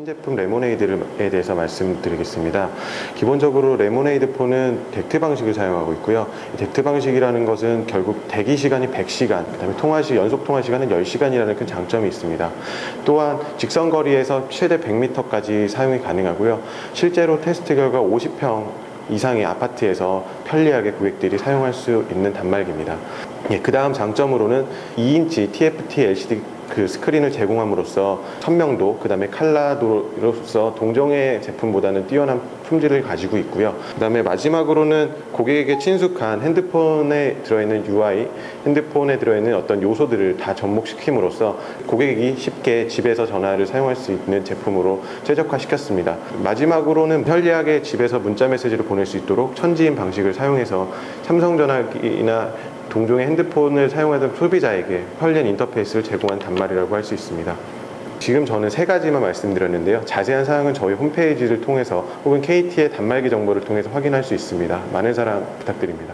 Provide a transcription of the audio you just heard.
신제품 레모네이드에 대해서 말씀드리겠습니다. 기본적으로 레모네이드 폰은 DECT 방식을 사용하고 있고요. 이 DECT 방식이라는 것은 결국 대기 시간이 100시간, 그다음에 통화 시 연속 통화 시간은 10시간이라는 큰 장점이 있습니다. 또한 직선 거리에서 최대 100m까지 사용이 가능하고요. 실제로 테스트 결과 50평 이상의 아파트에서 편리하게 고객들이 사용할 수 있는 단말기입니다. 예, 그 다음 장점으로는 2인치 TFT LCD 그 스크린을 제공함으로써 선명도, 그 다음에 칼라도로서 동종의 제품보다는 뛰어난 품질을 가지고 있고요. 그 다음에 마지막으로는 고객에게 친숙한 핸드폰에 들어있는 UI, 핸드폰에 들어있는 어떤 요소들을 다 접목시킴으로써 고객이 쉽게 집에서 전화를 사용할 수 있는 제품으로 최적화시켰습니다. 마지막으로는 편리하게 집에서 문자 메시지를 보낼 수 있도록 천지인 방식을 사용해서 삼성 전화기나 동종의 핸드폰을 사용하던 소비자에게 편리한 인터페이스를 제공한 단말이라고 할 수 있습니다. 지금 저는 세 가지만 말씀드렸는데요. 자세한 사항은 저희 홈페이지를 통해서 혹은 KT의 단말기 정보를 통해서 확인할 수 있습니다. 많은 사랑 부탁드립니다.